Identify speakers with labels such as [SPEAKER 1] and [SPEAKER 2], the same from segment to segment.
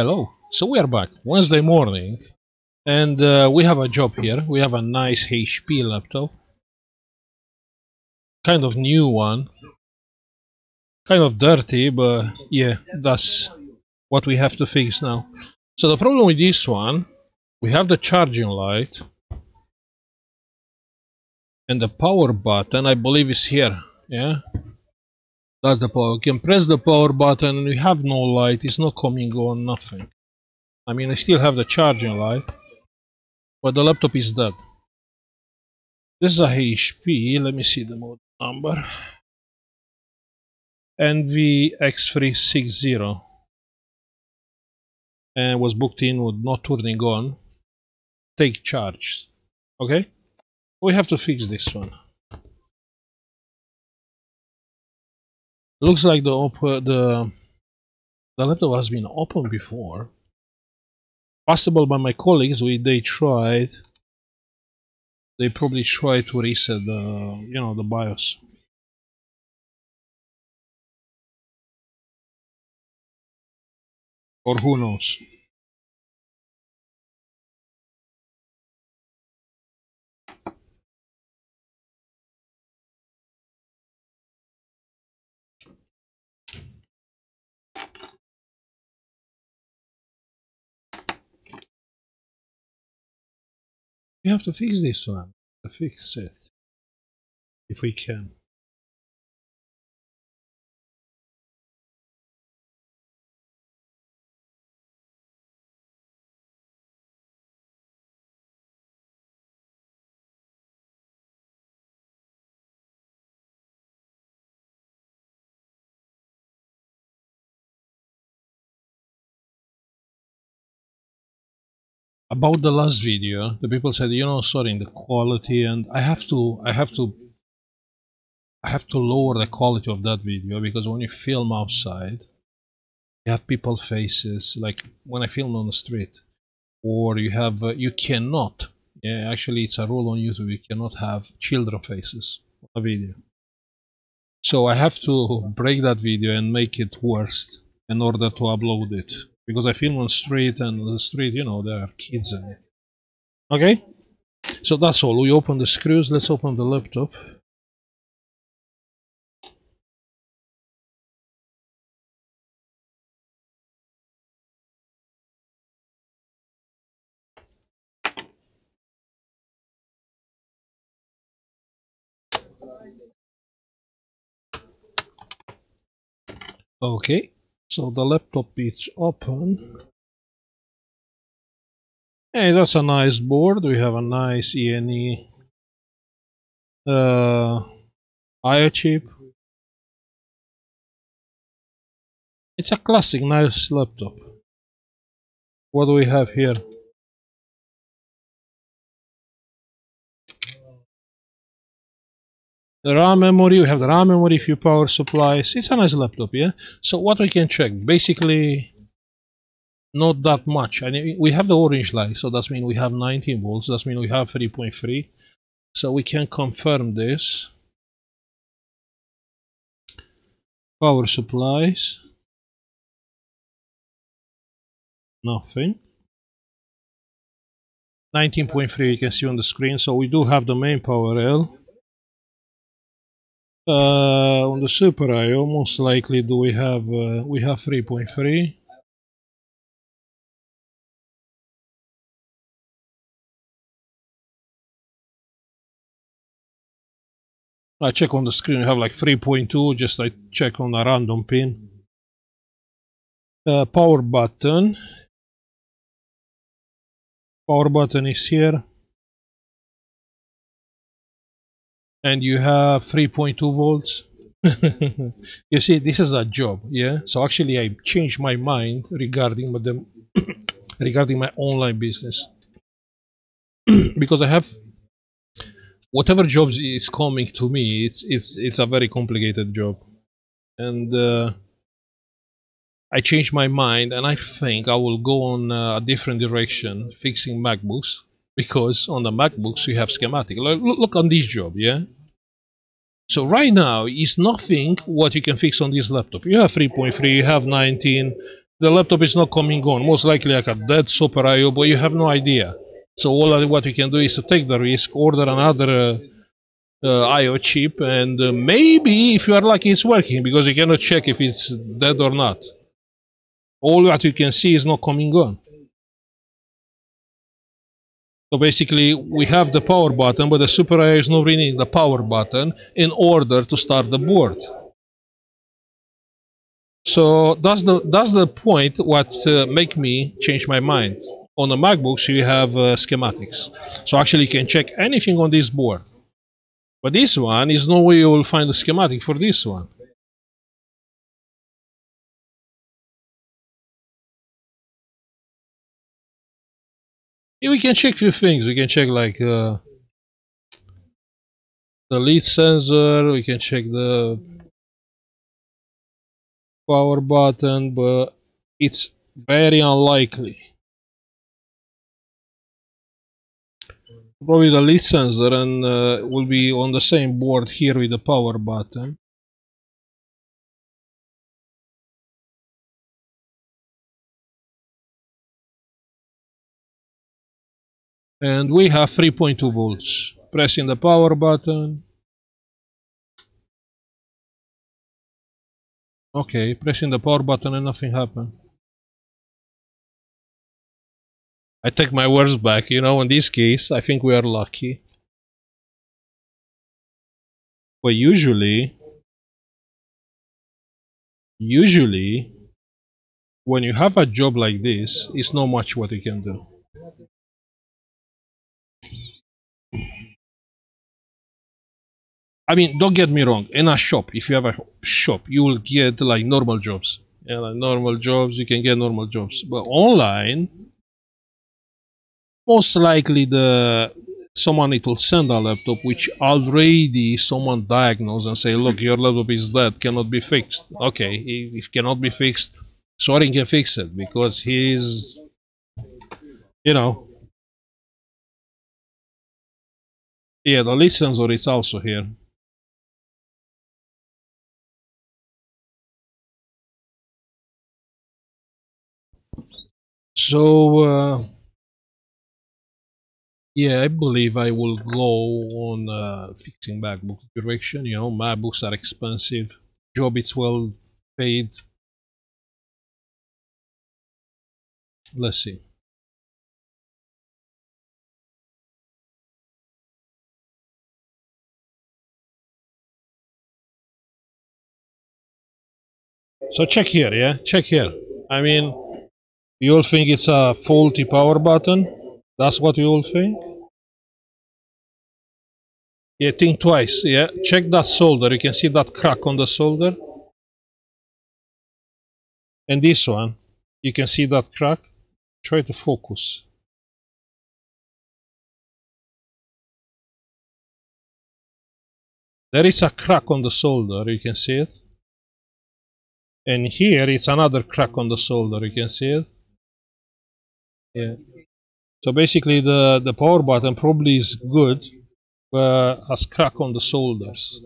[SPEAKER 1] Hello. So we are back Wednesday morning, and uh, we have a job here. We have a nice HP laptop, kind of new one, kind of dirty, but yeah, that's what we have to fix now. So the problem with this one, we have the charging light, and the power button. I believe is here. Yeah. That's the power. You can press the power button and we have no light. It's not coming on, nothing. I mean, I still have the charging light, but the laptop is dead. This is a HP. Let me see the model number. NVX360 and was booked in with not turning on. Take charge. Okay? We have to fix this one. Looks like the the the laptop has been opened before. Possible by my colleagues. We they tried. They probably tried to reset the you know the BIOS. Or who knows. We have to fix this one. Fix it. If we can. About the last video the people said you know sorry the quality and i have to i have to i have to lower the quality of that video because when you film outside you have people faces like when i film on the street or you have uh, you cannot yeah actually it's a rule on youtube you cannot have children faces on a video. So i have to break that video and make it worse in order to upload it because I film on street and the street, you know, there are kids in it. Okay? So that's all. We open the screws. Let's open the laptop. Okay. So the laptop is open. Hey, that's a nice board. We have a nice ENE uh, IO chip. It's a classic, nice laptop. What do we have here? The RAM memory, we have the RAM memory, few power supplies. It's a nice laptop, yeah? So what we can check, basically not that much. I mean, we have the orange light, so that means we have 19 volts, that means we have 3.3. So we can confirm this. Power supplies. Nothing. 19.3 you can see on the screen, so we do have the main power rail. Uh, on the Super IO, most likely do we have uh, we have 3.3. I check on the screen, we have like 3.2, just I check on a random pin. Uh, power button. Power button is here. And you have 3.2 volts. You see this is a job yeah? So actually i changed my mind regarding the regarding my online business. Because i have whatever jobs is coming to me it's it's it's a very complicated job. And uh, i changed my mind and i think i will go on a different direction fixing macbooks because on the MacBooks you have schematic. Look, look on this job, yeah? So right now, it's nothing what you can fix on this laptop. You have 3.3, you have 19, the laptop is not coming on. Most likely like a dead Super IO, but you have no idea. So all what you can do is to take the risk, order another uh, uh, IO chip, and uh, maybe if you are lucky, it's working because you cannot check if it's dead or not. All what you can see is not coming on. So basically, we have the power button, but the Super IO is not reading the power button in order to start the board. So that's the that's the point what uh, make me change my mind. On the MacBooks, you have uh, schematics, so actually you can check anything on this board. But this one is no way you will find a schematic for this one. Yeah, we can check few things. We can check like uh, the lid sensor. We can check the power button, but it's very unlikely. Probably the lid sensor and uh, will be on the same board here with the power button. And we have 3.2 volts. Pressing the power button. Okay pressing the power button and nothing happened. I take my words back you know in this case I think we are lucky. But usually usually when you have a job like this it's not much what you can do I mean, don't get me wrong. In a shop, if you have a shop, you will get like normal jobs. Yeah, like normal jobs, you can get normal jobs. But online, most likely the someone it will send a laptop which already someone diagnosed and say, look, your laptop is dead, cannot be fixed. Okay, if cannot be fixed, Sorin can fix it because he's, you know. Yeah, the lid sensor is also here. So, uh, yeah, I believe I will go on uh, fixing MacBook direction. You know, MacBooks are expensive. Job it's well paid. Let's see. So check here, yeah? Check here. I mean, you all think it's a faulty power button? That's what you all think? Yeah, think twice. Yeah, check that solder. You can see that crack on the solder. And this one, you can see that crack. Try to focus. There is a crack on the solder, you can see it. And here it's another crack on the solder, you can see it. Yeah. So basically the, the power button probably is good, but has crack on the solders.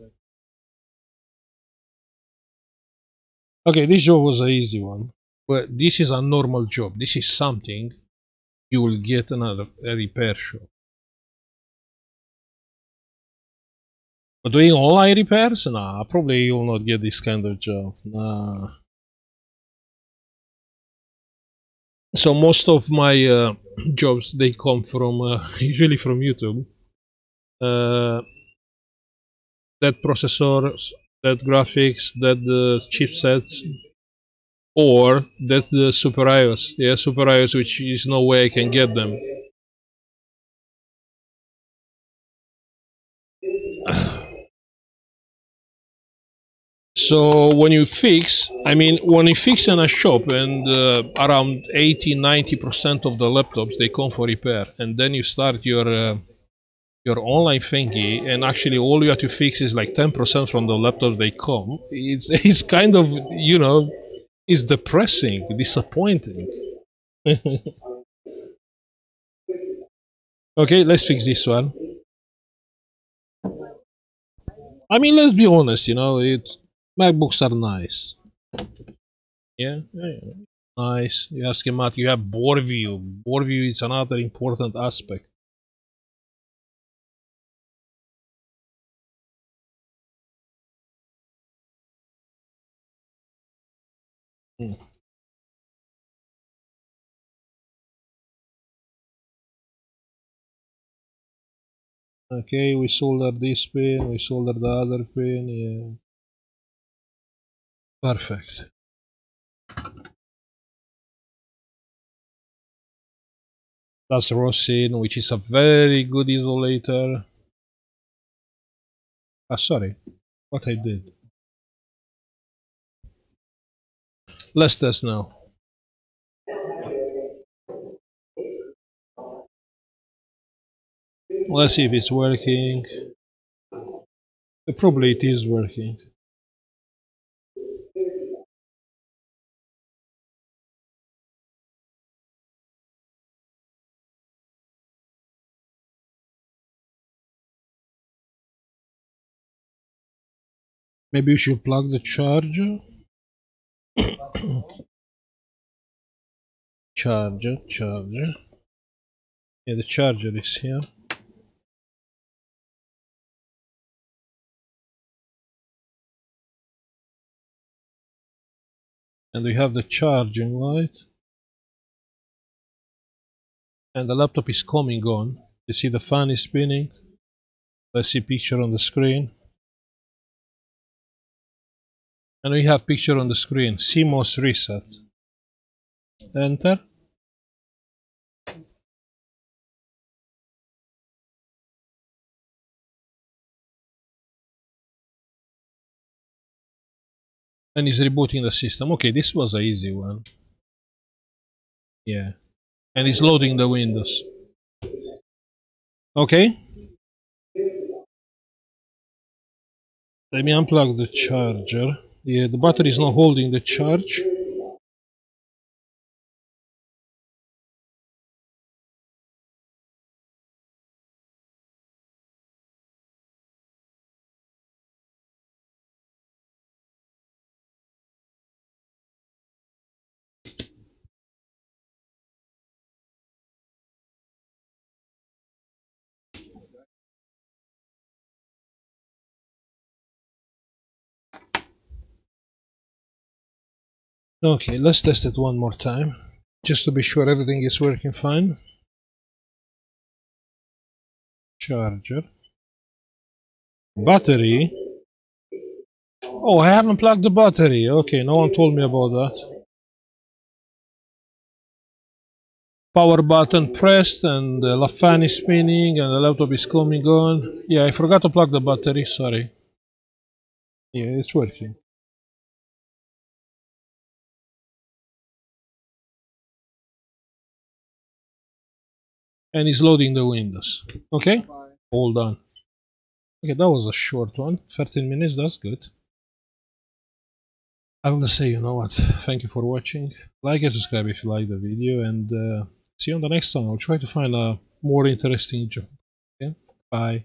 [SPEAKER 1] Okay, this job was an easy one. But this is a normal job. This is something you will get another a repair shop. But doing online repairs? Nah, probably you will not get this kind of job. Nah. So most of my uh, jobs they come from uh, usually from youtube. Uh, that processors that graphics that the chipsets or that the super ios. Yeah super ios which is no way i can get them So when you fix, I mean, when you fix in a shop and uh, around 80, 90% of the laptops, they come for repair. And then you start your uh, your online thingy and actually all you have to fix is like 10% from the laptops they come. It's, it's kind of, you know, it's depressing, disappointing. okay, let's fix this one. I mean, let's be honest, you know, it's MacBooks are nice. Yeah, yeah, yeah. Nice. You have schematic. You have boardview. Bore view is another important aspect. Hmm. Okay, we solder this pin, we solder the other pin, yeah. Perfect. That's rosin, which is a very good isolator. Ah, sorry, what I did. Let's test now. Let's see if it's working. Probably it is working. Maybe you should plug the charger. charger, charger. Yeah, the charger is here. And we have the charging light. And the laptop is coming on. You see the fan is spinning. Let's see picture on the screen. And we have picture on the screen. CMOS reset. Enter. And is rebooting the system. Okay this was a easy one. Yeah. And it's loading the windows. Okay. Let me unplug the charger yeah, the battery is not holding the charge. Okay, let's test it one more time, just to be sure everything is working fine. Charger. Battery. Oh, I haven't plugged the battery. Okay, no one told me about that. Power button pressed and the fan is spinning and the laptop is coming on. Yeah, I forgot to plug the battery, sorry. Yeah, it's working. And it's loading the windows. Okay, all done. Okay, that was a short one. 13 minutes, that's good. I will say, you know what, thank you for watching. Like and subscribe if you like the video, and uh, see you on the next one. I'll try to find a more interesting job. Okay, bye.